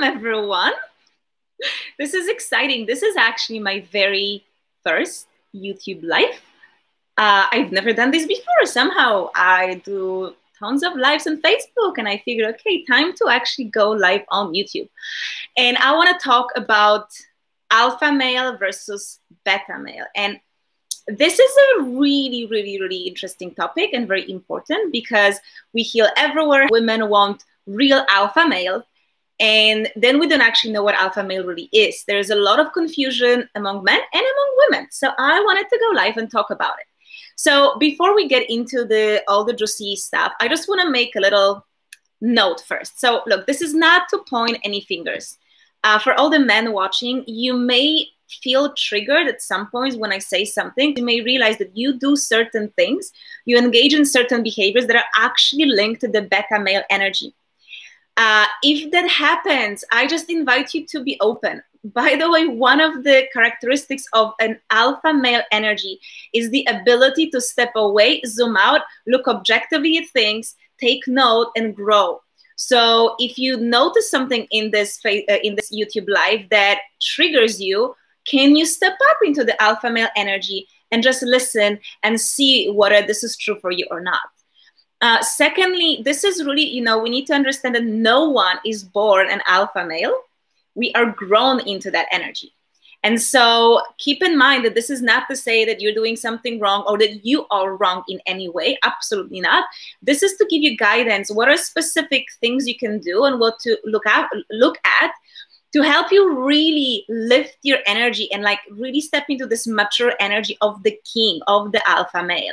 Welcome, everyone. This is exciting. This is actually my very first YouTube live. Uh, I've never done this before. Somehow I do tons of lives on Facebook, and I figured, okay, time to actually go live on YouTube. And I want to talk about alpha male versus beta male. And this is a really, really, really interesting topic and very important because we hear everywhere women want real alpha male and then we don't actually know what alpha male really is. There's a lot of confusion among men and among women. So I wanted to go live and talk about it. So before we get into the all the juicy stuff, I just want to make a little note first. So look, this is not to point any fingers. Uh, for all the men watching, you may feel triggered at some points when I say something. You may realize that you do certain things, you engage in certain behaviors that are actually linked to the beta male energy. Uh, if that happens, I just invite you to be open. By the way, one of the characteristics of an alpha male energy is the ability to step away, zoom out, look objectively at things, take note, and grow. So if you notice something in this uh, in this YouTube live that triggers you, can you step up into the alpha male energy and just listen and see whether this is true for you or not? Uh, secondly, this is really, you know, we need to understand that no one is born an alpha male. We are grown into that energy. And so keep in mind that this is not to say that you're doing something wrong or that you are wrong in any way. Absolutely not. This is to give you guidance. What are specific things you can do and what to look at look at to help you really lift your energy and like really step into this mature energy of the king, of the alpha male.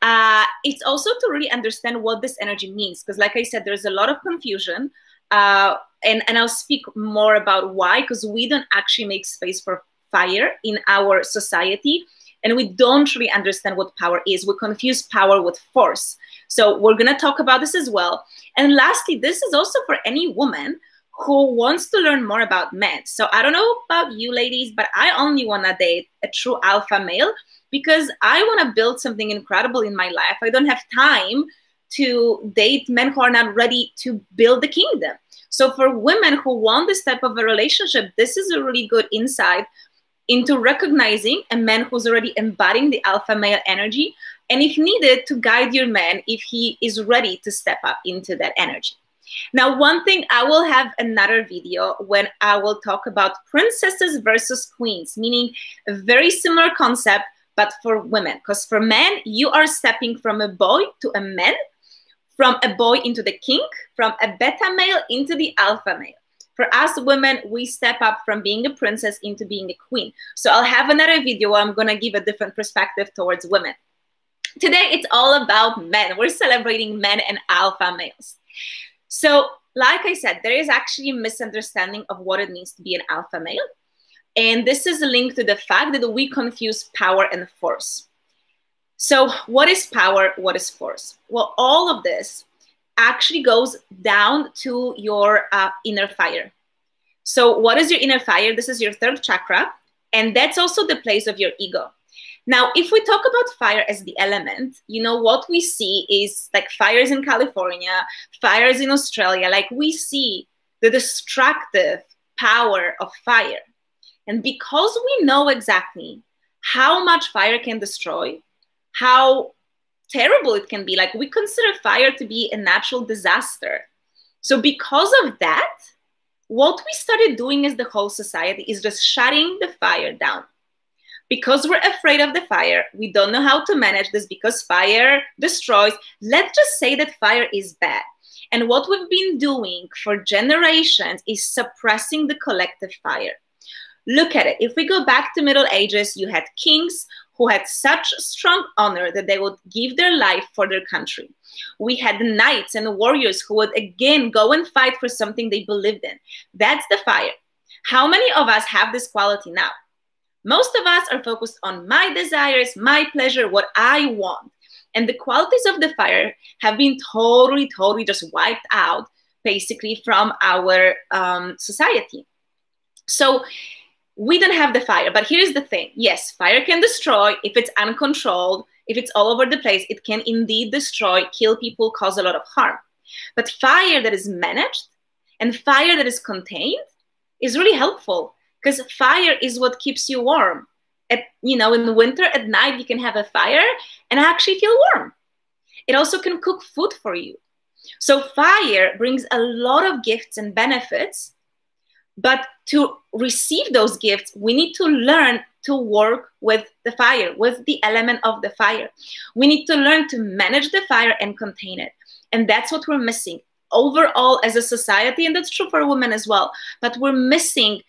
Uh, it's also to really understand what this energy means, because like I said, there's a lot of confusion. Uh, and, and I'll speak more about why, because we don't actually make space for fire in our society. And we don't really understand what power is. We confuse power with force. So we're going to talk about this as well. And lastly, this is also for any woman who wants to learn more about men. So I don't know about you ladies, but I only want to date a true alpha male because I want to build something incredible in my life. I don't have time to date men who are not ready to build the kingdom. So for women who want this type of a relationship, this is a really good insight into recognizing a man who's already embodying the alpha male energy and if needed to guide your man if he is ready to step up into that energy. Now, one thing I will have another video when I will talk about princesses versus queens, meaning a very similar concept, but for women. Because for men, you are stepping from a boy to a man, from a boy into the king, from a beta male into the alpha male. For us women, we step up from being a princess into being a queen. So I'll have another video where I'm going to give a different perspective towards women. Today, it's all about men. We're celebrating men and alpha males. So, like I said, there is actually a misunderstanding of what it means to be an alpha male. And this is linked to the fact that we confuse power and force. So, what is power? What is force? Well, all of this actually goes down to your uh, inner fire. So, what is your inner fire? This is your third chakra, and that's also the place of your ego. Now, if we talk about fire as the element, you know, what we see is like fires in California, fires in Australia, like we see the destructive power of fire. And because we know exactly how much fire can destroy, how terrible it can be, like we consider fire to be a natural disaster. So, because of that, what we started doing as the whole society is just shutting the fire down. Because we're afraid of the fire, we don't know how to manage this because fire destroys. Let's just say that fire is bad. And what we've been doing for generations is suppressing the collective fire. Look at it. If we go back to Middle Ages, you had kings who had such strong honor that they would give their life for their country. We had knights and warriors who would again go and fight for something they believed in. That's the fire. How many of us have this quality now? Most of us are focused on my desires, my pleasure, what I want. And the qualities of the fire have been totally, totally just wiped out basically from our um, society. So we don't have the fire. But here's the thing yes, fire can destroy if it's uncontrolled, if it's all over the place, it can indeed destroy, kill people, cause a lot of harm. But fire that is managed And fire that is contained is really helpful because fire is what keeps you warm. At, you know, in the winter at night, you can have a fire and actually feel warm. It also can cook food for you. So fire brings a lot of gifts and benefits, but to receive those gifts, we need to learn to work with the fire, with the element of the fire. We need to learn to manage the fire and contain it. And that's what we're missing overall as a society. And that's true for women as well. But we're missing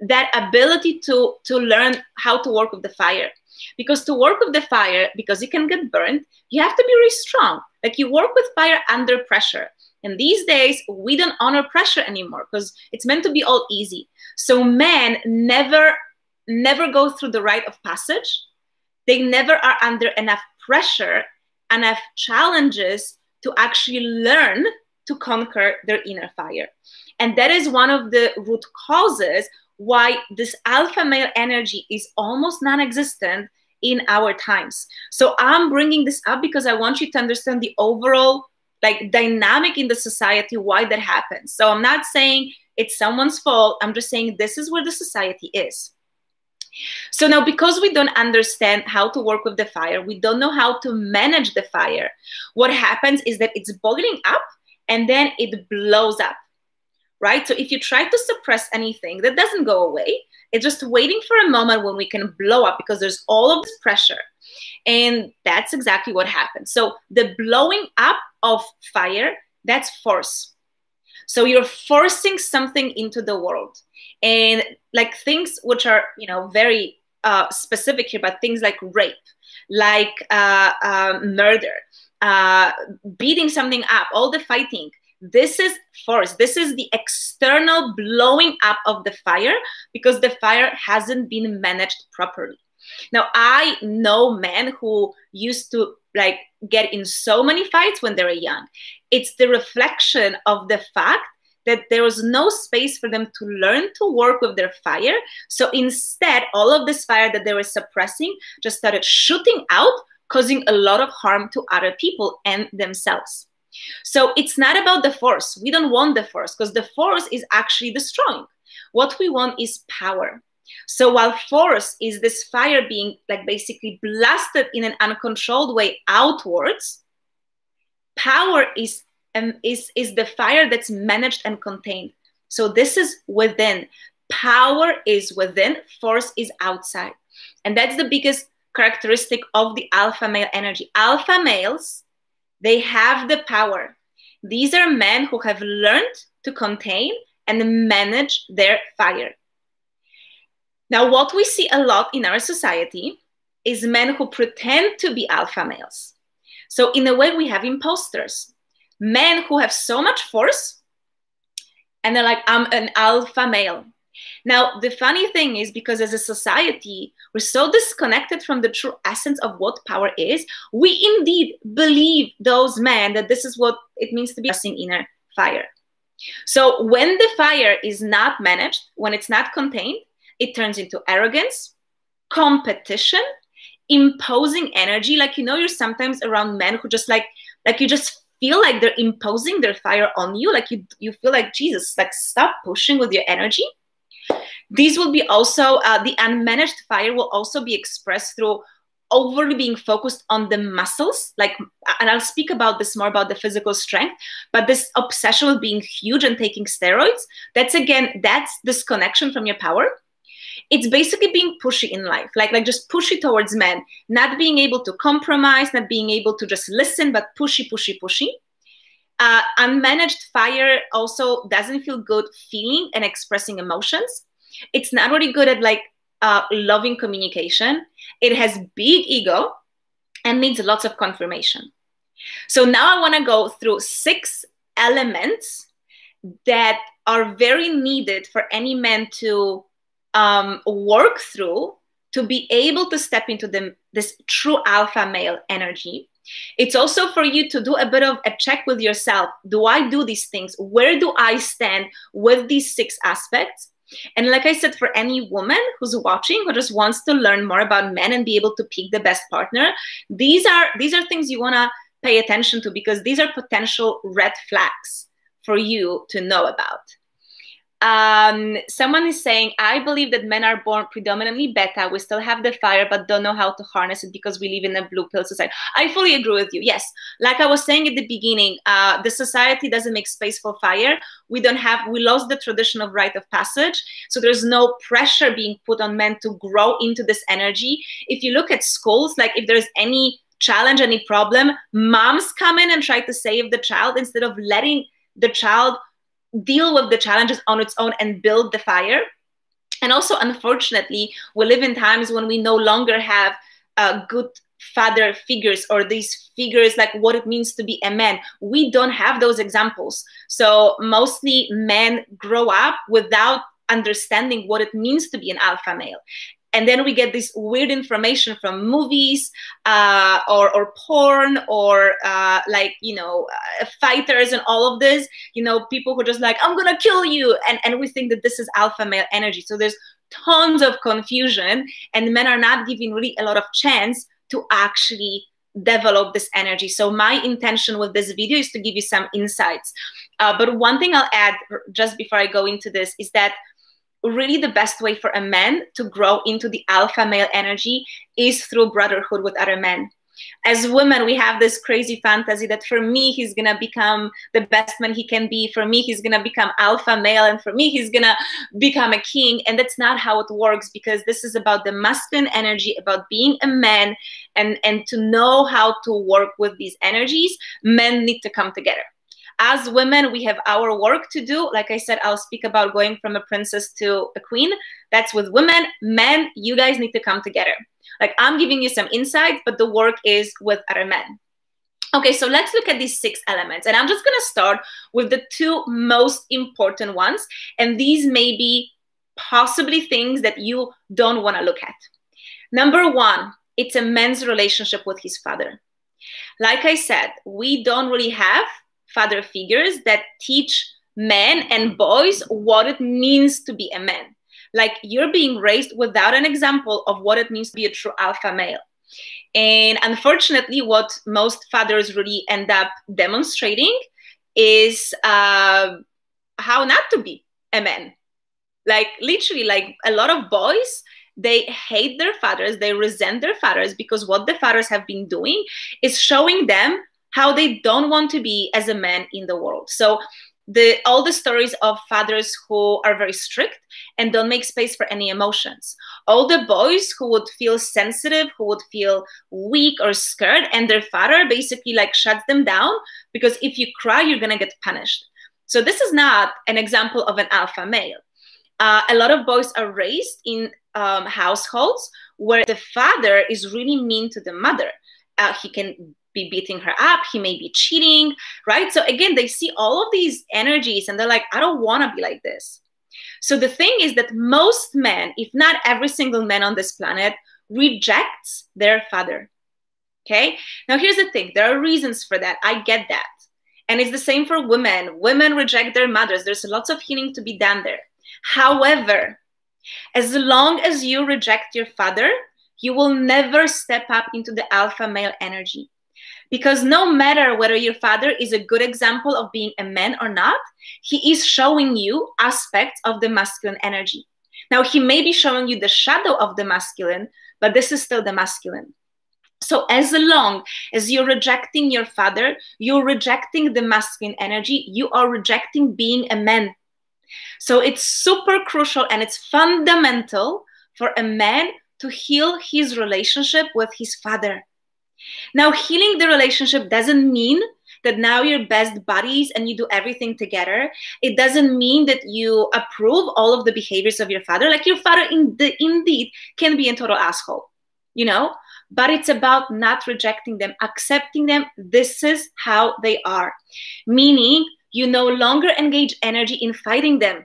that ability to, to learn how to work with the fire. Because to work with the fire, because it can get burned, you have to be really strong. Like you work with fire under pressure. And these days, we don't honor pressure anymore because it's meant to be all easy. So men never, never go through the rite of passage. They never are under enough pressure, enough challenges to actually learn to conquer their inner fire. And that is one of the root causes why this alpha male energy is almost non existent in our times. So I'm bringing this up because I want you to understand the overall like dynamic in the society why that happens. So I'm not saying it's someone's fault. I'm just saying this is where the society is. So now, because we don't understand how to work with the fire, we don't know how to manage the fire. What happens is that it's boiling up and then it blows up right? So if you try to suppress anything, that doesn't go away. It's just waiting for a moment when we can blow up because there's all of this pressure. And that's exactly what happens. So the blowing up of fire, that's force. So you're forcing something into the world. And like things which are, you know, very uh, specific here, but things like rape, like uh, uh, murder, uh, beating something up, all the fighting, this is force. This is the external blowing up of the fire because the fire hasn't been managed properly. Now, I know men who used to like get in so many fights when they were young. It's the reflection of the fact that there was no space for them to learn to work with their fire. So instead, all of this fire that they were suppressing just started shooting out, causing a lot of harm to other people and themselves. So it's not about the force. We don't want the force because the force is actually destroying. What we want is power. So while force is this fire being like basically blasted in an uncontrolled way outwards, power is um, is is the fire that's managed and contained. So this is within. Power is within, force is outside. And that's the biggest characteristic of the alpha male energy. Alpha males they have the power. These are men who have learned to contain and manage their fire. Now, what we see a lot in our society is men who pretend to be alpha males. So, in a way, we have imposters, men who have so much force, and they're like, I'm an alpha male. Now, the funny thing is because as a society, we're so disconnected from the true essence of what power is, we indeed believe those men that this is what it means to be in inner fire. So when the fire is not managed, when it's not contained, it turns into arrogance, competition, imposing energy. Like you know, you're sometimes around men who just like like you just feel like they're imposing their fire on you. Like you you feel like Jesus, like stop pushing with your energy. These will be also, uh, the unmanaged fire will also be expressed through overly being focused on the muscles like and i'll speak about this more about the physical strength but this obsession with being huge and taking steroids that's again that's disconnection from your power. It's basically being pushy in life like like just pushy towards men not being able to compromise not being able to just listen but pushy pushy pushy. Uh, unmanaged fire also doesn't feel good feeling and expressing emotions it's not really good at like uh, loving communication. It has big ego and needs lots of confirmation. So now I want to go through six elements that are very needed for any man to um, work through to be able to step into the, this true alpha male energy. It's also for you to do a bit of a check with yourself. Do I do these things? Where do I stand with these six aspects? And like I said, for any woman who's watching who just wants to learn more about men and be able to pick the best partner, these are these are things you want to pay attention to because these are potential red flags for you to know about. Um, someone is saying, I believe that men are born predominantly beta. We still have the fire, but don't know how to harness it because we live in a blue pill society. I fully agree with you. Yes. Like I was saying at the beginning, uh, the society doesn't make space for fire. We don't have, we lost the tradition of rite of passage. So there's no pressure being put on men to grow into this energy. If you look at schools, like if there's any challenge, any problem, moms come in and try to save the child instead of letting the child deal with the challenges on its own and build the fire. And also, unfortunately, we live in times when we no longer have uh, good father figures or these figures like what it means to be a man. We don't have those examples. So, mostly men grow up without understanding what it means to be an alpha male and then we get this weird information from movies uh, or, or porn or uh, like you know uh, fighters and all of this you know people who are just like i'm gonna kill you. And, and we think that this is alpha male energy. So there's tons of confusion and men are not given really a lot of chance to actually develop this energy. So my intention with this video is to give you some insights. Uh, but one thing i'll add just before i go into this is that really the best way for a man to grow into the alpha male energy is through brotherhood with other men. As women, we have this crazy fantasy that for me, he's gonna become the best man he can be. For me, he's gonna become alpha male. And for me, he's gonna become a king. And that's not how it works because this is about the masculine energy, about being a man and, and to know how to work with these energies. Men need to come together as women, we have our work to do. Like I said, I'll speak about going from a princess to a queen. That's with women. Men, you guys need to come together. Like I'm giving you some insights, but the work is with other men. Okay, so let's look at these six elements. And I'm just going to start with the two most important ones. And these may be possibly things that you don't want to look at. Number one, it's a man's relationship with his father. Like I said, we don't really have father figures that teach men and boys what it means to be a man. Like you're being raised without an example of what it means to be a true alpha male. And unfortunately, what most fathers really end up demonstrating is uh, how not to be a man. Like literally, like a lot of boys, they hate their fathers, they resent their fathers because what the fathers have been doing is showing them how they don't want to be as a man in the world. So the all the stories of fathers who are very strict and don't make space for any emotions. All the boys who would feel sensitive who would feel weak or scared and their father basically like shuts them down because if you cry you're gonna get punished. So this is not an example of an alpha male. Uh, a lot of boys are raised in um, households where the father is really mean to the mother. Uh, he can be beating her up he may be cheating right? So again they see all of these energies and they're like i don't want to be like this. So the thing is that most men if not every single man on this planet rejects their father okay? Now here's the thing there are reasons for that i get that. And it's the same for women. Women reject their mothers there's lots of healing to be done there. However as long as you reject your father you will never step up into the alpha male energy because no matter whether your father is a good example of being a man or not, he is showing you aspects of the masculine energy. Now, he may be showing you the shadow of the masculine, but this is still the masculine. So, as long as you're rejecting your father, you're rejecting the masculine energy, you are rejecting being a man. So, it's super crucial and it's fundamental for a man to heal his relationship with his father. Now, healing the relationship doesn't mean that now you're best buddies and you do everything together. It doesn't mean that you approve all of the behaviors of your father. Like your father, in the, indeed, can be a total asshole, you know? But it's about not rejecting them, accepting them. This is how they are. Meaning, you no longer engage energy in fighting them.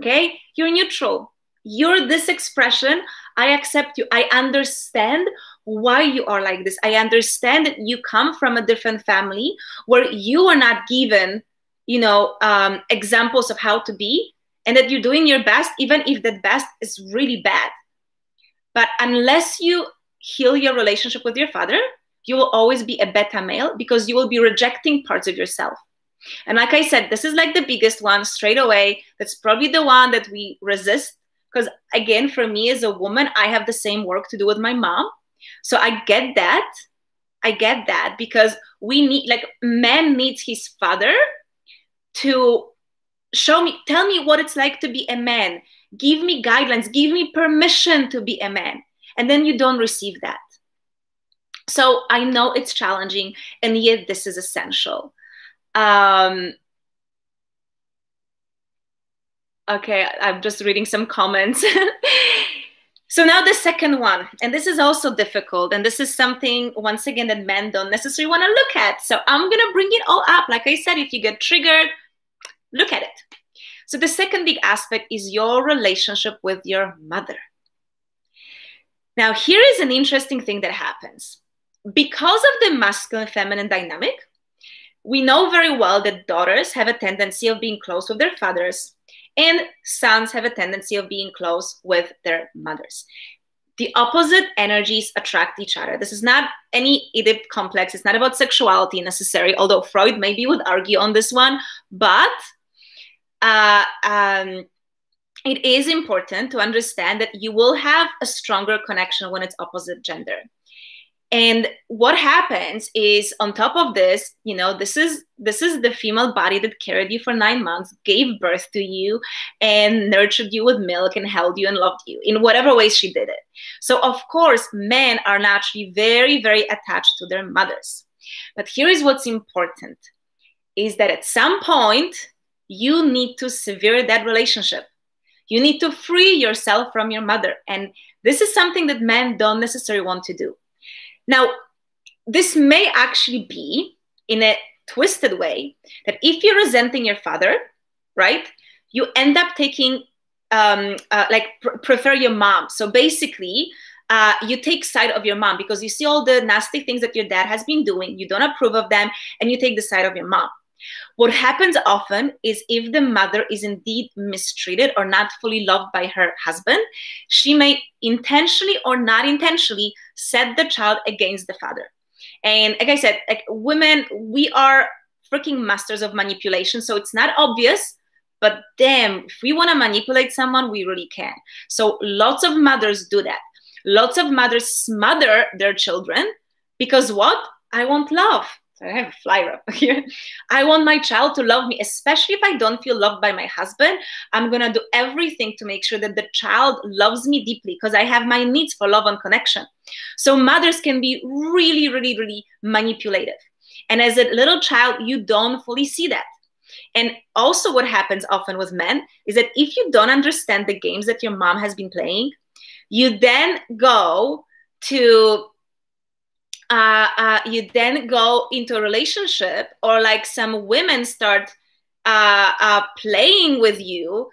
Okay? You're neutral. You're this expression. I accept you. I understand why you are like this. I understand that you come from a different family where you are not given, you know, um, examples of how to be, and that you're doing your best, even if that best is really bad. But unless you heal your relationship with your father, you will always be a beta male because you will be rejecting parts of yourself. And like I said, this is like the biggest one straight away. That's probably the one that we resist. Because again, for me as a woman, I have the same work to do with my mom. So I get that. I get that because we need, like, man needs his father to show me, tell me what it's like to be a man. Give me guidelines, give me permission to be a man. And then you don't receive that. So I know it's challenging, and yet this is essential. Um, okay, I'm just reading some comments. so now the second one, and this is also difficult, and this is something once again that men don't necessarily want to look at. So I'm gonna bring it all up. Like I said, if you get triggered, look at it. So the second big aspect is your relationship with your mother. Now, here is an interesting thing that happens. Because of the masculine feminine dynamic, we know very well that daughters have a tendency of being close with their fathers, and sons have a tendency of being close with their mothers. The opposite energies attract each other. This is not any Oedip complex. It's not about sexuality necessarily, although Freud maybe would argue on this one. But uh, um, it is important to understand that you will have a stronger connection when it's opposite gender and what happens is on top of this you know this is this is the female body that carried you for nine months gave birth to you and nurtured you with milk and held you and loved you in whatever way she did it. So of course men are naturally very very attached to their mothers. But here is what's important is that at some point you need to sever that relationship. You need to free yourself from your mother. And this is something that men don't necessarily want to do now, this may actually be in a twisted way that if you're resenting your father, right, you end up taking, um, uh, like, pr- prefer your mom. So basically, uh, you take side of your mom because you see all the nasty things that your dad has been doing, you don't approve of them, and you take the side of your mom. What happens often is if the mother is indeed mistreated or not fully loved by her husband, she may intentionally or not intentionally set the child against the father. And like I said, like women, we are freaking masters of manipulation. So it's not obvious, but damn, if we want to manipulate someone, we really can. So lots of mothers do that. Lots of mothers smother their children because what? I want love. I have a flyer up here. I want my child to love me, especially if I don't feel loved by my husband. I'm going to do everything to make sure that the child loves me deeply because I have my needs for love and connection. So mothers can be really, really, really manipulative. And as a little child, you don't fully see that. And also, what happens often with men is that if you don't understand the games that your mom has been playing, you then go to uh, uh, you then go into a relationship or like some women start uh, uh, playing with you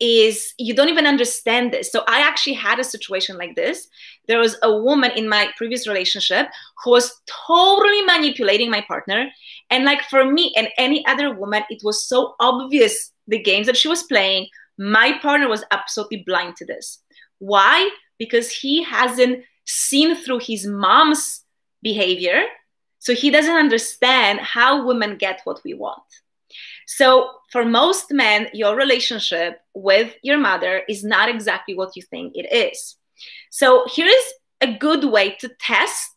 is you don't even understand this. So i actually had a situation like this. There was a woman in my previous relationship who was totally manipulating my partner. And like for me and any other woman it was so obvious the games that she was playing my partner was absolutely blind to this. Why? Because he hasn't seen through his mom's behavior. So he doesn't understand how women get what we want. So for most men, your relationship with your mother is not exactly what you think it is. So here is a good way to test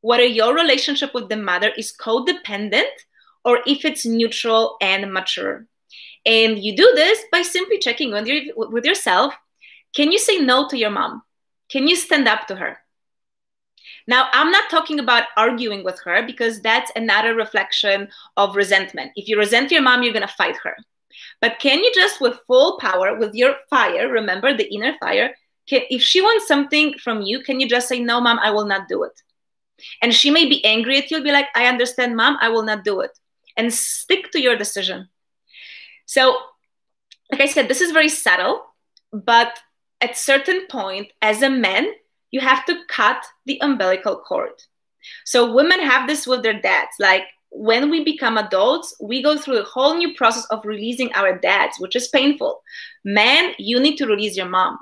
whether your relationship with the mother is codependent or if it's neutral and mature. And you do this by simply checking with, your, with yourself can you say no to your mom? Can you stand up to her? Now, I'm not talking about arguing with her because that's another reflection of resentment. If you resent your mom, you're going to fight her. But can you just, with full power, with your fire, remember the inner fire, can, if she wants something from you, can you just say, No, mom, I will not do it? And she may be angry at you, be like, I understand, mom, I will not do it. And stick to your decision. So, like I said, this is very subtle, but at certain point, as a man, you have to cut the umbilical cord. So women have this with their dads. Like when we become adults, we go through a whole new process of releasing our dads, which is painful. Men, you need to release your mom.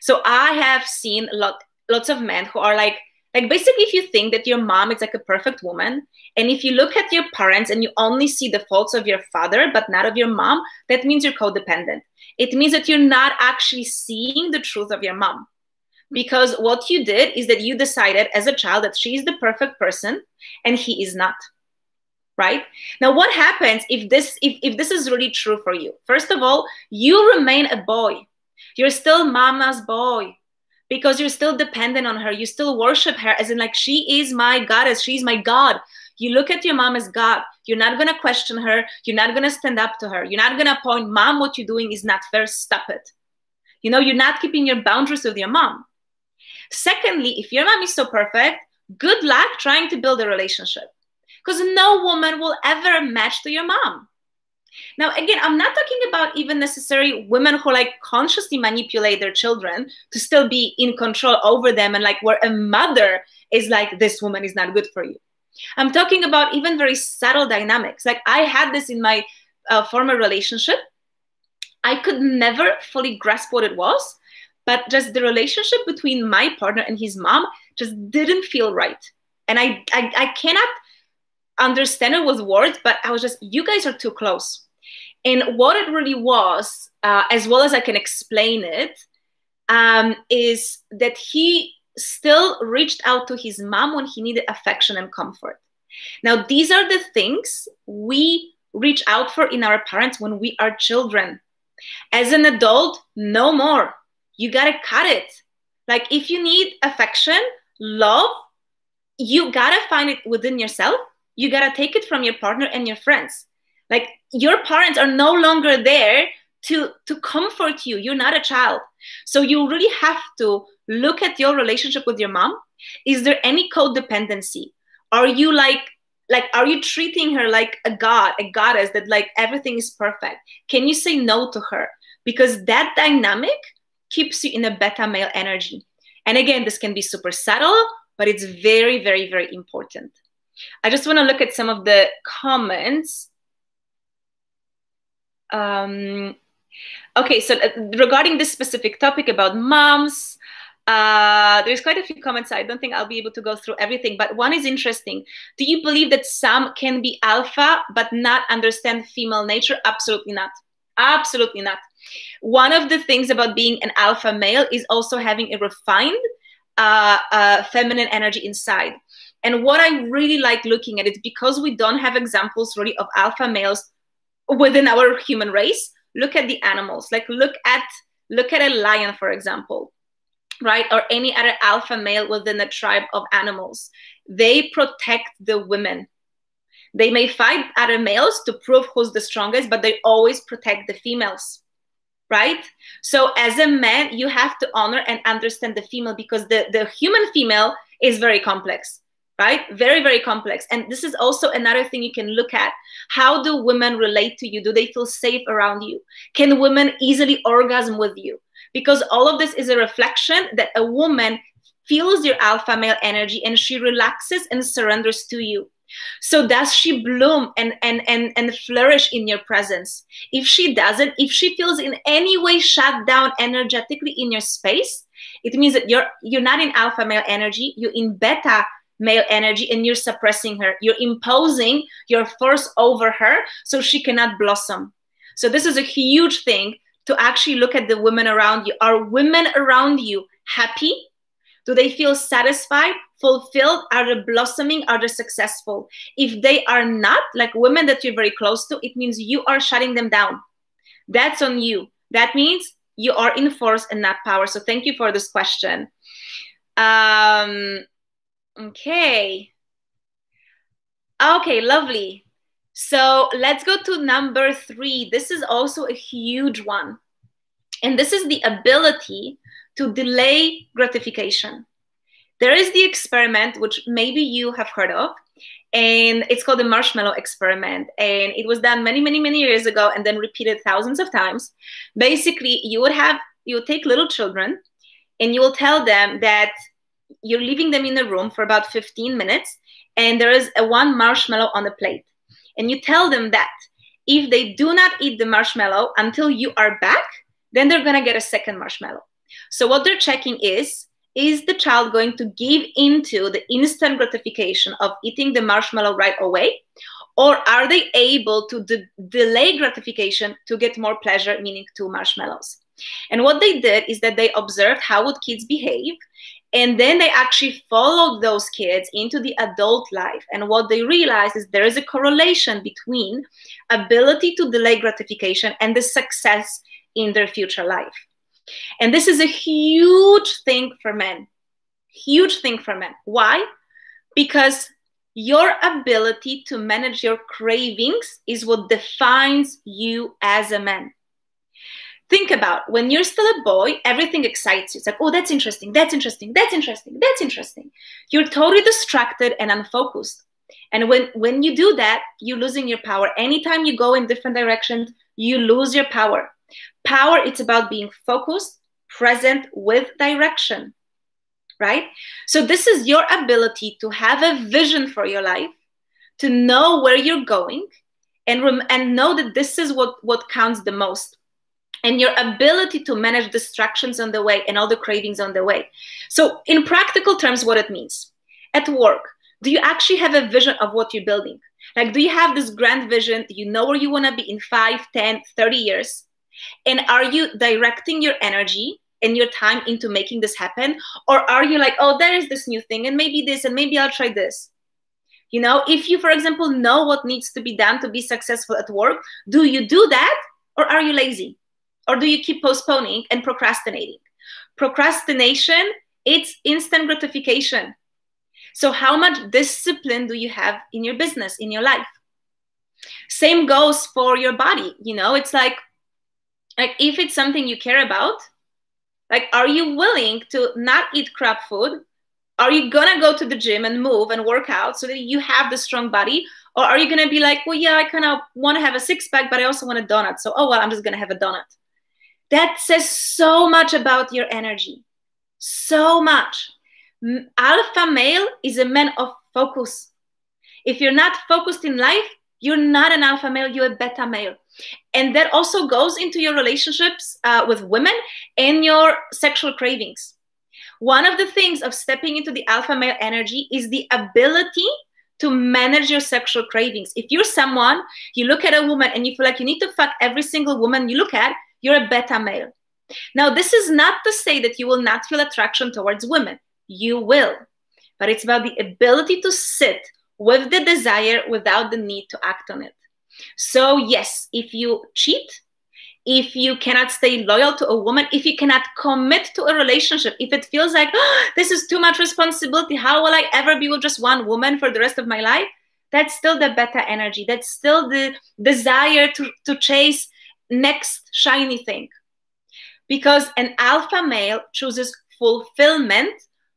So I have seen lot, lots of men who are like Like basically, if you think that your mom is like a perfect woman, and if you look at your parents and you only see the faults of your father but not of your mom, that means you're codependent. It means that you're not actually seeing the truth of your mom. Because what you did is that you decided as a child that she's the perfect person and he is not. Right? Now, what happens if this if, if this is really true for you? First of all, you remain a boy. You're still mama's boy because you're still dependent on her. You still worship her as in like she is my goddess, she's my god. You look at your mom as God. You're not gonna question her. You're not gonna stand up to her. You're not gonna point, mom, what you're doing is not fair. Stop it. You know, you're not keeping your boundaries with your mom. Secondly, if your mom is so perfect, good luck trying to build a relationship because no woman will ever match to your mom. Now, again, I'm not talking about even necessary women who like consciously manipulate their children to still be in control over them and like where a mother is like, this woman is not good for you. I'm talking about even very subtle dynamics. Like I had this in my uh, former relationship. I could never fully grasp what it was, but just the relationship between my partner and his mom just didn't feel right. And I, I, I cannot understand it with words, but I was just, you guys are too close. And what it really was, uh, as well as I can explain it, um, is that he still reached out to his mom when he needed affection and comfort. Now, these are the things we reach out for in our parents when we are children. As an adult, no more. You got to cut it. Like, if you need affection, love, you got to find it within yourself. You got to take it from your partner and your friends. Like, your parents are no longer there to, to comfort you. You're not a child. So, you really have to look at your relationship with your mom is there any codependency are you like like are you treating her like a god a goddess that like everything is perfect can you say no to her because that dynamic keeps you in a beta male energy and again this can be super subtle but it's very very very important i just want to look at some of the comments um, okay so uh, regarding this specific topic about moms uh, there's quite a few comments. I don't think I'll be able to go through everything, but one is interesting. Do you believe that some can be alpha but not understand female nature? Absolutely not. Absolutely not. One of the things about being an alpha male is also having a refined uh, uh, feminine energy inside. And what I really like looking at it, because we don't have examples really of alpha males within our human race, look at the animals. Like look at look at a lion, for example right, or any other alpha male within a tribe of animals. They protect the women. They may fight other males to prove who's the strongest, but they always protect the females, right? So as a man, you have to honor and understand the female because the, the human female is very complex right? Very very complex. And this is also another thing you can look at. How do women relate to you? Do they feel safe around you? Can women easily orgasm with you? Because all of this is a reflection that a woman feels your alpha male energy and she relaxes and surrenders to you so does she bloom and and and and flourish in your presence if she doesn't if she feels in any way shut down energetically in your space it means that you're you're not in alpha male energy you're in beta male energy and you're suppressing her you're imposing your force over her so she cannot blossom so this is a huge thing to actually look at the women around you. Are women around you happy? Do they feel satisfied, fulfilled? Are they blossoming? Are they successful? If they are not, like women that you're very close to, it means you are shutting them down. That's on you. That means you are in force and not power. So thank you for this question. Um, okay. Okay, lovely. So let's go to number three. This is also a huge one. And this is the ability to delay gratification. There is the experiment, which maybe you have heard of, and it's called the marshmallow experiment. And it was done many, many, many years ago and then repeated thousands of times. Basically, you would have, you would take little children and you will tell them that you're leaving them in a room for about 15 minutes and there is a one marshmallow on the plate and you tell them that if they do not eat the marshmallow until you are back, then they're gonna get a second marshmallow. So what they're checking is, is the child going to give into the instant gratification of eating the marshmallow right away? Or are they able to de- delay gratification to get more pleasure, meaning two marshmallows? And what they did is that they observed how would kids behave and then they actually followed those kids into the adult life and what they realized is there is a correlation between ability to delay gratification and the success in their future life and this is a huge thing for men huge thing for men why because your ability to manage your cravings is what defines you as a man think about when you're still a boy, everything excites you. It's like, oh, that's interesting, that's interesting, that's interesting, that's interesting. You're totally distracted and unfocused. And when, when you do that, you're losing your power. Anytime you go in different directions, you lose your power. Power, it's about being focused, present with direction, right? So, this is your ability to have a vision for your life, to know where you're going, and, and know that this is what, what counts the most and your ability to manage distractions on the way and all the cravings on the way. So, in practical terms, what it means at work, do you actually have a vision of what you're building? Like, do you have this grand vision? Do you know where you want to be in 5, 10, 30 years? And are you directing your energy and your time into making this happen? Or are you like, oh, there is this new thing, and maybe this, and maybe I'll try this? You know, if you, for example, know what needs to be done to be successful at work, do you do that? Or are you lazy? Or do you keep postponing and procrastinating? Procrastination, it's instant gratification. So, how much discipline do you have in your business, in your life? Same goes for your body. You know, it's like, like if it's something you care about, like, are you willing to not eat crap food? Are you gonna go to the gym and move and work out so that you have the strong body? Or are you gonna be like, well, yeah, I kind of wanna have a six pack, but I also want a donut. So, oh, well, I'm just gonna have a donut. That says so much about your energy. So much. Alpha male is a man of focus. If you're not focused in life, you're not an alpha male, you're a beta male. And that also goes into your relationships uh, with women and your sexual cravings. One of the things of stepping into the alpha male energy is the ability to manage your sexual cravings. If you're someone, you look at a woman and you feel like you need to fuck every single woman you look at, you're a beta male. Now, this is not to say that you will not feel attraction towards women. You will. But it's about the ability to sit with the desire without the need to act on it. So, yes, if you cheat, if you cannot stay loyal to a woman, if you cannot commit to a relationship, if it feels like oh, this is too much responsibility, how will I ever be with just one woman for the rest of my life? That's still the beta energy. That's still the desire to, to chase next shiny thing. Because an alpha male chooses fulfillment,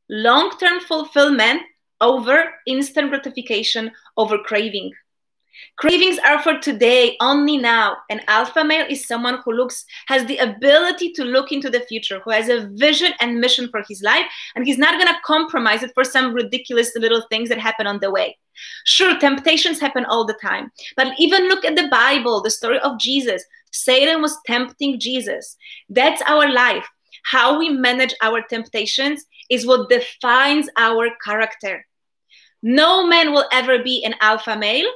long term fulfillment over instant gratification, over craving. Cravings are for today, only now. An alpha male is someone who looks, has the ability to look into the future, who has a vision and mission for his life, and he's not going to compromise it for some ridiculous little things that happen on the way. Sure, temptations happen all the time, but even look at the Bible, the story of Jesus. Satan was tempting Jesus. That's our life. How we manage our temptations is what defines our character. No man will ever be an alpha male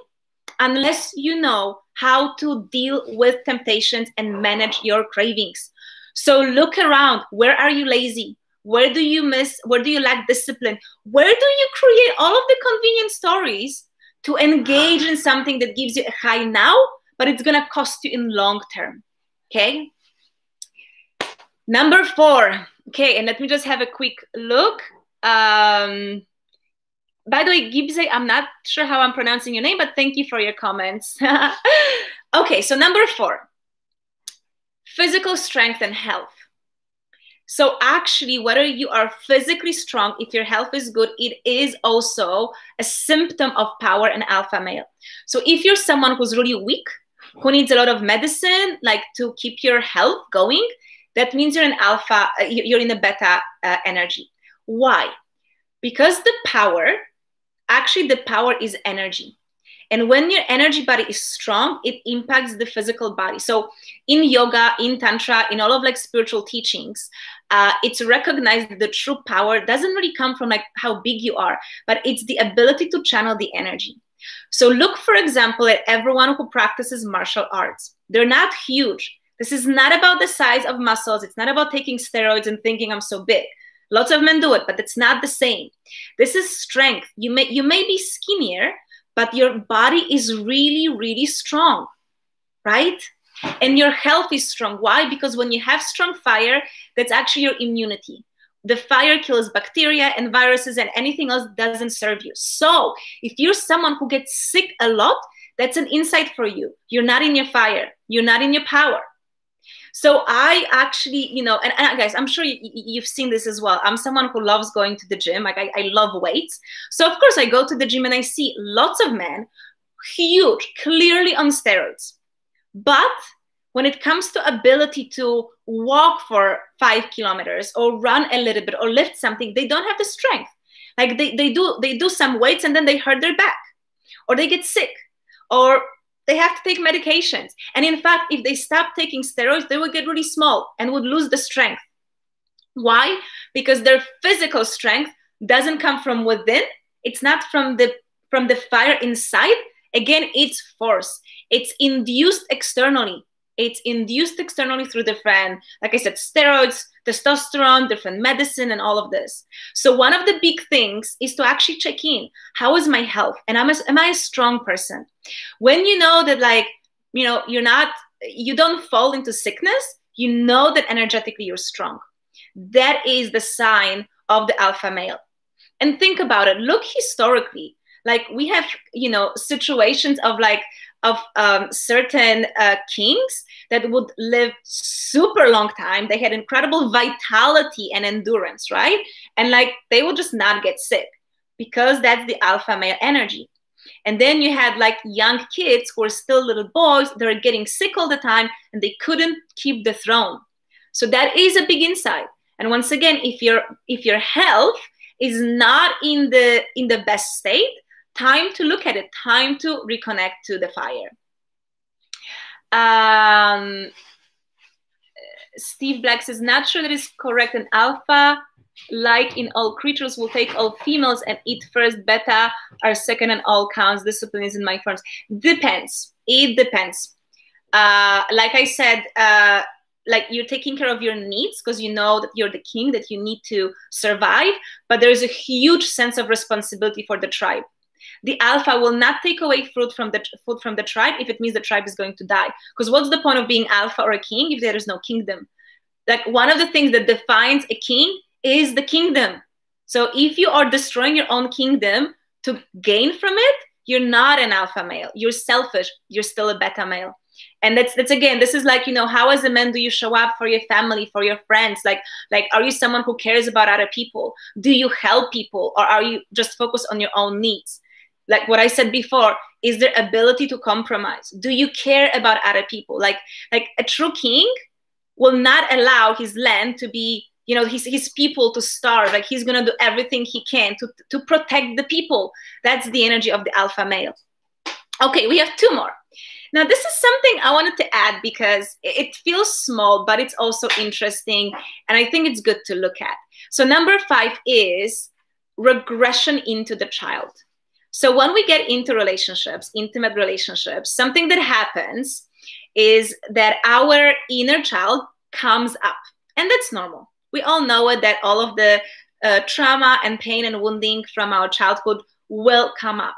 unless you know how to deal with temptations and manage your cravings. So look around. Where are you lazy? Where do you miss? Where do you lack discipline? Where do you create all of the convenient stories to engage in something that gives you a high now but it's going to cost you in long term. Okay. Number four. Okay, and let me just have a quick look. Um, by the way, Gibze, I'm not sure how I'm pronouncing your name, but thank you for your comments. okay, so number four physical strength and health. So, actually, whether you are physically strong, if your health is good, it is also a symptom of power and alpha male. So, if you're someone who's really weak, who needs a lot of medicine, like to keep your health going, that means you're in alpha, uh, you're in a beta uh, energy. Why? Because the power, actually, the power is energy. And when your energy body is strong, it impacts the physical body. So in yoga, in tantra, in all of like spiritual teachings, uh, it's recognized that the true power doesn't really come from like how big you are, but it's the ability to channel the energy. So look, for example, at everyone who practices martial arts. They're not huge. This is not about the size of muscles. It's not about taking steroids and thinking I'm so big. Lots of men do it, but it's not the same. This is strength. You may you may be skinnier, but your body is really, really strong, right? And your health is strong. Why? Because when you have strong fire, that's actually your immunity. The fire kills bacteria and viruses, and anything else doesn't serve you. So, if you're someone who gets sick a lot, that's an insight for you. You're not in your fire, you're not in your power. So I actually, you know, and, and guys, I'm sure you, have seen this as well. I'm someone who loves going to the gym. Like I, I love weights. So of course I go to the gym and I see lots of men, huge, clearly on steroids. But when it comes to ability to walk for five kilometers or run a little bit or lift something, they don't have the strength. Like they, they do they do some weights and then they hurt their back or they get sick or they have to take medications. And in fact, if they stop taking steroids, they would get really small and would lose the strength. Why? Because their physical strength doesn't come from within. It's not from the from the fire inside. Again, it's force. It's induced externally. It's induced externally through different, like I said, steroids, testosterone, different medicine, and all of this. So one of the big things is to actually check in. How is my health? And am I, am I a strong person? When you know that, like, you know, you're not, you don't fall into sickness, you know that energetically you're strong. That is the sign of the alpha male. And think about it. Look historically. Like we have, you know, situations of like of um, certain uh, kings that would live super long time. They had incredible vitality and endurance, right? And like they would just not get sick because that's the alpha male energy. And then you had like young kids who are still little boys, they're getting sick all the time and they couldn't keep the throne. So that is a big insight. And once again, if your if your health is not in the in the best state, time to look at it, time to reconnect to the fire. Um, Steve Black says, that is correct. An alpha, like in all creatures, will take all females and eat first. Beta are second and all counts. Discipline is in my forms. Depends. It depends. Uh, like I said, uh, like you're taking care of your needs because you know that you're the king, that you need to survive. But there's a huge sense of responsibility for the tribe the alpha will not take away fruit from the food from the tribe if it means the tribe is going to die. Because what's the point of being alpha or a king if there is no kingdom? Like one of the things that defines a king is the kingdom. So if you are destroying your own kingdom to gain from it, you're not an alpha male. You're selfish. You're still a beta male. And that's that's again, this is like, you know, how as a man do you show up for your family, for your friends? Like, like are you someone who cares about other people? Do you help people or are you just focused on your own needs? Like what i said before is their ability to compromise. Do you care about other people? Like like a true king will not allow his land to be you know his, his people to starve. Like he's to do everything he can to, to protect the people. That's the energy of the alpha male. Okay we have two more. Now this is something i wanted to add because it feels small but it's also interesting and i think it's good to look at. So number five is regression into the child so when we get into relationships, intimate relationships, something that happens is that our inner child comes up. And that's normal. We all know it that all of the uh, trauma and pain and wounding from our childhood will come up.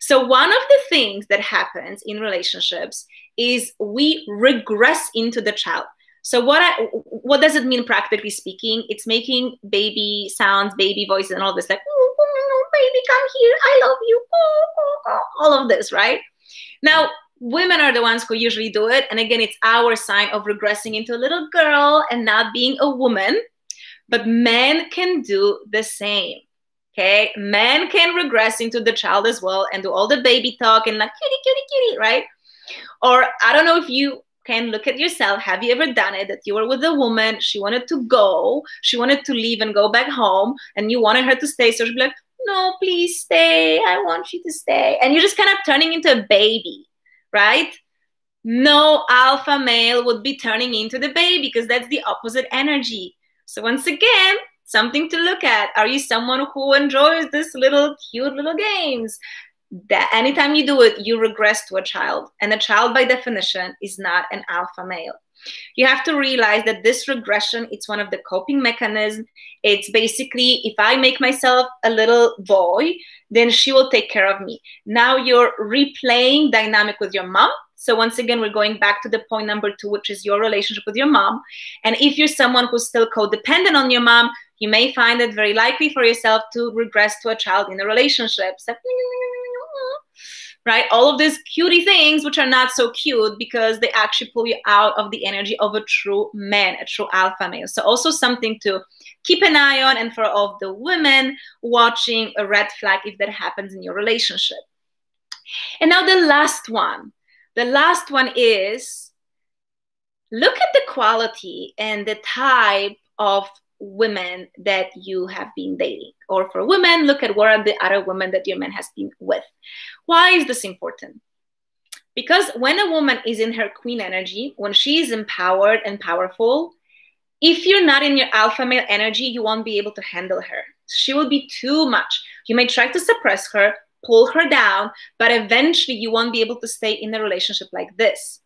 So one of the things that happens in relationships is we regress into the child. So what I, what does it mean practically speaking? It's making baby sounds, baby voices, and all this like baby, come here. I love you. Oh, oh, oh. All of this, right? Now, women are the ones who usually do it. And again, it's our sign of regressing into a little girl and not being a woman. But men can do the same. Okay, men can regress into the child as well and do all the baby talk and like cutie, cutie, cutie, right? Or I don't know if you can look at yourself. Have you ever done it that you were with a woman, she wanted to go, she wanted to leave and go back home, and you wanted her to stay, so she'd be like, no, please stay. I want you to stay. And you're just kind of turning into a baby, right? No alpha male would be turning into the baby because that's the opposite energy. So, once again, something to look at. Are you someone who enjoys this little cute little games? That anytime you do it, you regress to a child. And a child, by definition, is not an alpha male you have to realize that this regression it's one of the coping mechanisms it's basically if i make myself a little boy then she will take care of me. Now you're replaying dynamic with your mom. So once again we're going back to the point number two which is your relationship with your mom. And if you're someone who's still codependent on your mom you may find it very likely for yourself to regress to a child in a relationship. So, right? All of these cutie things, which are not so cute because they actually pull you out of the energy of a true man, a true alpha male. So also something to keep an eye on and for all of the women watching a red flag if that happens in your relationship. And now the last one. The last one is look at the quality and the type of women that you have been dating. Or for women, look at what are the other women that your man has been with. Why is this important? Because when a woman is in her queen energy, when she is empowered and powerful, if you're not in your alpha male energy, you won't be able to handle her. She will be too much. You may try to suppress her, pull her down, but eventually you won't be able to stay in a relationship like this.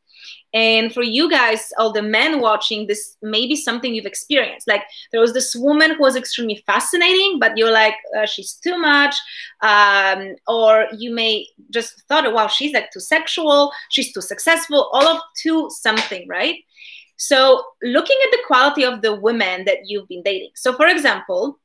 And for you guys, all the men watching, this may be something you've experienced. Like there was this woman who was extremely fascinating, but you're like, uh, she's too much. Um, or you may just thought, wow, she's like too sexual, she's too successful, all of too something, right? So looking at the quality of the women that you've been dating. So for example,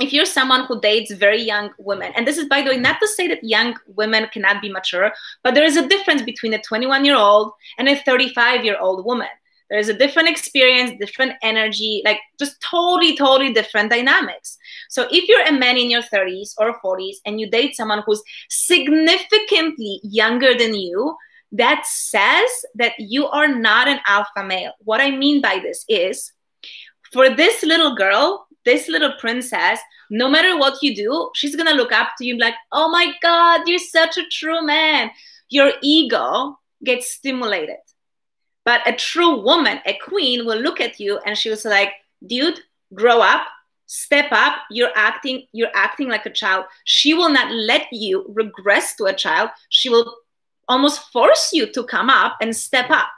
if you're someone who dates very young women, and this is, by the way, not to say that young women cannot be mature, but there is a difference between a 21 year old and a 35 year old woman. There is a different experience, different energy, like just totally, totally different dynamics. So if you're a man in your 30s or 40s and you date someone who's significantly younger than you, that says that you are not an alpha male. What I mean by this is for this little girl, this little princess, no matter what you do, she's gonna look up to you like, oh my God, you're such a true man. Your ego gets stimulated. But a true woman, a queen, will look at you and she was like, dude, grow up, step up. You're acting, you're acting like a child. She will not let you regress to a child. She will almost force you to come up and step up.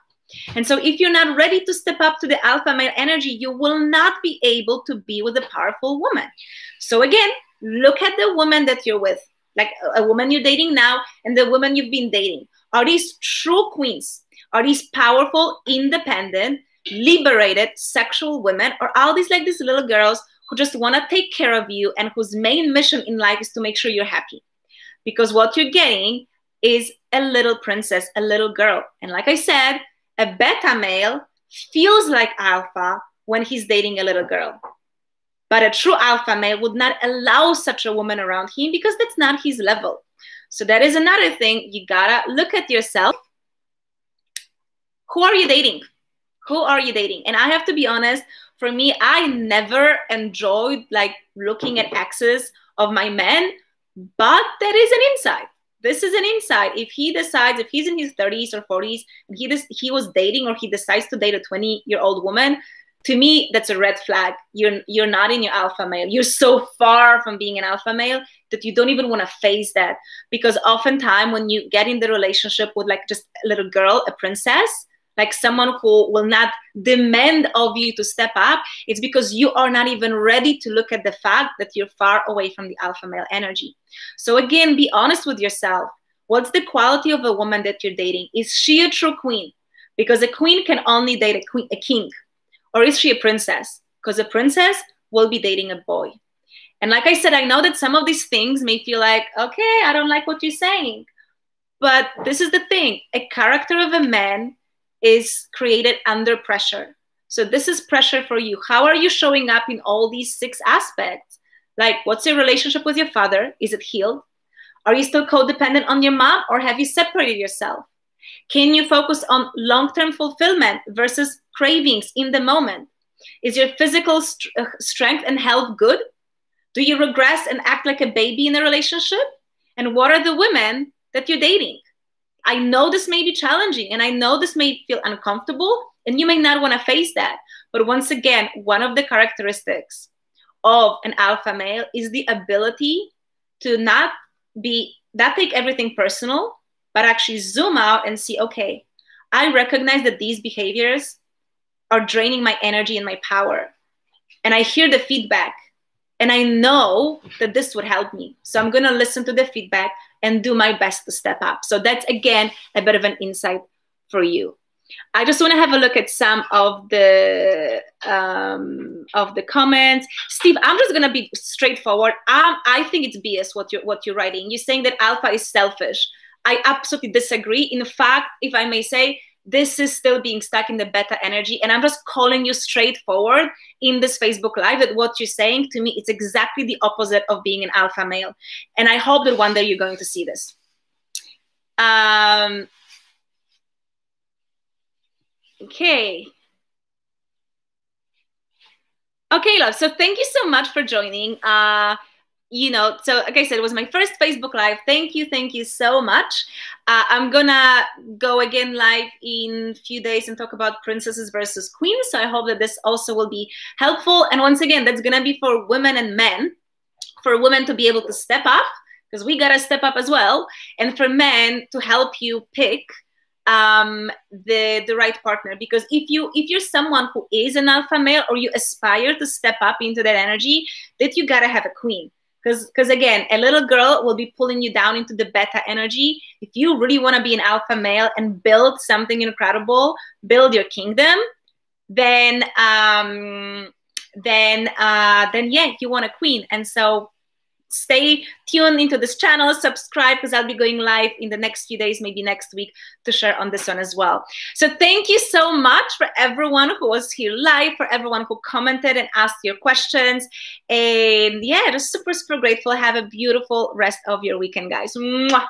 And so, if you're not ready to step up to the alpha male energy, you will not be able to be with a powerful woman. So, again, look at the woman that you're with, like a woman you're dating now and the woman you've been dating. Are these true queens? Are these powerful, independent, liberated sexual women? Or are these like these little girls who just want to take care of you and whose main mission in life is to make sure you're happy? Because what you're getting is a little princess, a little girl. And like I said, a beta male feels like alpha when he's dating a little girl. But a true alpha male would not allow such a woman around him because that's not his level. So that is another thing. You gotta look at yourself. Who are you dating? Who are you dating? And I have to be honest, for me, I never enjoyed like looking at exes of my men, but there is an insight this is an insight. If he decides, if he's in his 30s or 40s, and he des- he was dating or he decides to date a 20 year old woman, to me that's a red flag. You're you're not in your alpha male. You're so far from being an alpha male that you don't even want to face that because oftentimes when you get in the relationship with like just a little girl, a princess, like someone who will not demand of you to step up, it's because you are not even ready to look at the fact that you're far away from the alpha male energy. So, again, be honest with yourself. What's the quality of a woman that you're dating? Is she a true queen? Because a queen can only date a, queen, a king. Or is she a princess? Because a princess will be dating a boy. And like I said, I know that some of these things may feel like, okay, I don't like what you're saying. But this is the thing a character of a man is created under pressure. So this is pressure for you. How are you showing up in all these six aspects? Like, what's your relationship with your father? Is it healed? Are you still codependent on your mom or have you separated yourself? Can you focus on long term fulfillment versus cravings in the moment? Is your physical st- uh, strength and health good? Do you regress and act like a baby in a relationship? And what are the women that you're dating? I know this may be challenging and I know this may feel uncomfortable and you may not want to face that. But once again, one of the characteristics of an alpha male is the ability to not be, not take everything personal, but actually zoom out and see, okay, I recognize that these behaviors are draining my energy and my power. And I hear the feedback and I know that this would help me. So I'm going to listen to the feedback and do my best to step up. So that's again a bit of an insight for you. I just want to have a look at some of the um, of the comments. Steve, I'm just gonna be straightforward. Um, I think it's BS what you're what you're writing. You're saying that alpha is selfish. I absolutely disagree. In fact, if I may say, this is still being stuck in the beta energy. And I'm just calling you straightforward in this Facebook Live that what you're saying to me, it's exactly the opposite of being an alpha male. And I hope that one day you're going to see this. Um, okay. Okay, love. So thank you so much for joining. Uh, you know, so like I said, it was my first Facebook Live. Thank you, thank you so much. Uh, I'm gonna go again live in a few days and talk about princesses versus queens. So I hope that this also will be helpful. And once again, that's gonna be for women and men, for women to be able to step up because we gotta step up as well, and for men to help you pick um the the right partner because if you if you're someone who is an alpha male or you aspire to step up into that energy that you gotta have a queen because because again a little girl will be pulling you down into the beta energy. If you really want to be an alpha male and build something incredible build your kingdom then um then uh then yeah you want a queen. And so stay tuned into this channel, subscribe because I'll be going live in the next few days, maybe next week, to share on this one as well. So thank you so much for everyone who was here live, for everyone who commented and asked your questions. And yeah, just super, super grateful. Have a beautiful rest of your weekend, guys. Mwah.